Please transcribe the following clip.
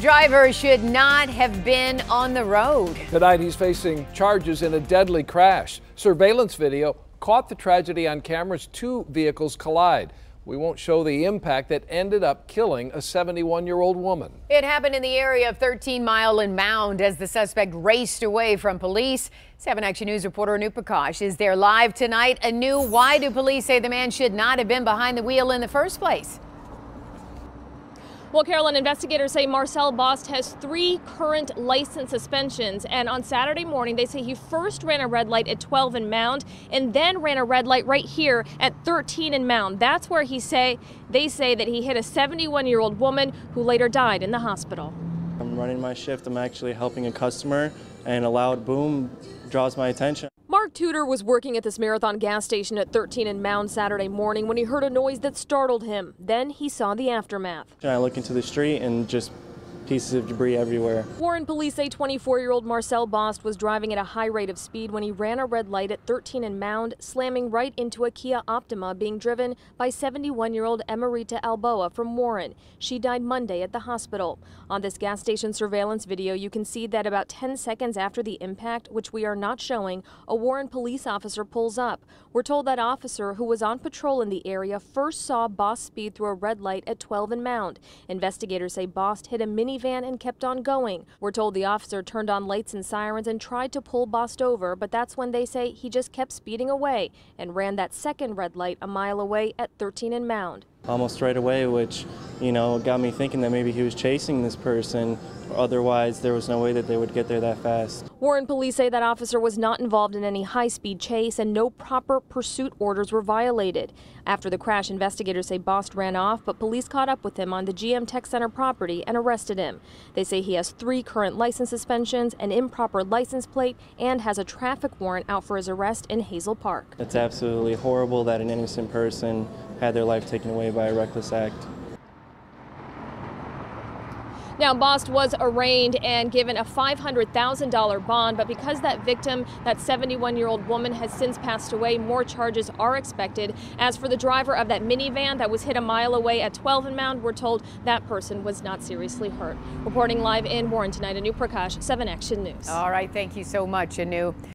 Driver should not have been on the road. Tonight, he's facing charges in a deadly crash. Surveillance video caught the tragedy on cameras. Two vehicles collide. We won't show the impact that ended up killing a 71 year old woman. It happened in the area of 13 Mile and Mound as the suspect raced away from police. 7 Action News reporter Anu Prakash is there live tonight. Anu, why do police say the man should not have been behind the wheel in the first place? Well, Carolyn, investigators say Marcel Bost has three current license suspensions. And on Saturday morning, they say he first ran a red light at 12 and Mound and then ran a red light right here at 13 and Mound. That's where he say they say that he hit a 71 year old woman who later died in the hospital. I'm running my shift. I'm actually helping a customer, and a loud boom draws my attention. Tudor was working at this Marathon gas station at 13 and Mound Saturday morning when he heard a noise that startled him. Then he saw the aftermath. I look into the street and just pieces of debris everywhere. Warren police say 24-year-old Marcel Bost was driving at a high rate of speed when he ran a red light at 13 and Mound, slamming right into a Kia Optima being driven by 71-year-old Emerita Alboa from Warren. She died Monday at the hospital. On this gas station surveillance video, you can see that about 10 seconds after the impact, which we are not showing, a Warren police officer pulls up. We're told that officer, who was on patrol in the area, first saw Bost speed through a red light at 12 and Mound. Investigators say Bost hit a mini minivan and kept on going. We're told the officer turned on lights and sirens and tried to pull Bost over, but that's when they say he just kept speeding away and ran that second red light a mile away at 13 and Mound. Almost right away, which, you know, got me thinking that maybe he was chasing this person. Otherwise, there was no way that they would get there that fast. Warren police say that officer was not involved in any high-speed chase and no proper pursuit orders were violated. After the crash, investigators say Bost ran off, but police caught up with him on the GM Tech Center property and arrested him. They say he has three current license suspensions, an improper license plate, and has a traffic warrant out for his arrest in Hazel Park. It's absolutely horrible that an innocent person had their life taken away by a reckless act. Now, Bost was arraigned and given a $500,000 bond, but because that victim, that 71-year-old woman, has since passed away, more charges are expected. As for the driver of that minivan that was hit a mile away at 12 and Mound, we're told that person was not seriously hurt. Reporting live in Warren tonight, Anu Prakash, 7 Action News. All right, thank you so much, Anu.